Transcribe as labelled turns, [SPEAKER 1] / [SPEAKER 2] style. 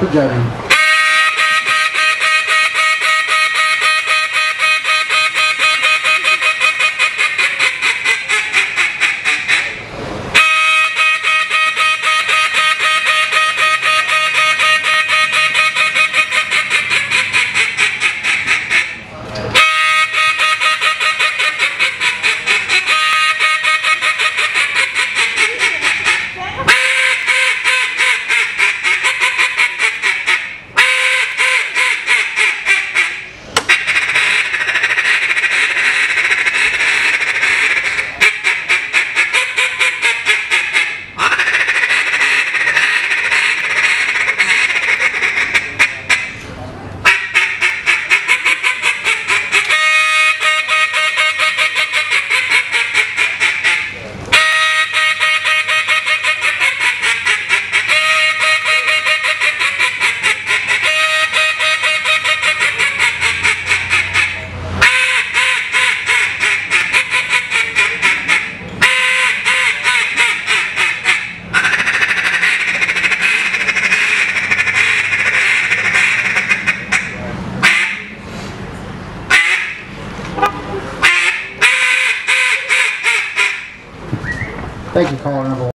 [SPEAKER 1] for Thank you, caller number.